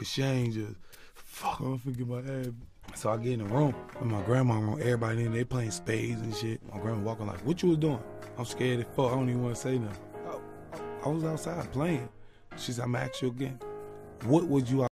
Uncle Shane Just fuck, I'm finna get my ass. So I get in the room with my grandma room. Everybody in there playing spades and shit. My grandma walking like, "What you was doing?" I'm scared as fuck. I don't even want to say nothing. I, I, I was outside playing. She said, "I'm gonna ask you again. What would you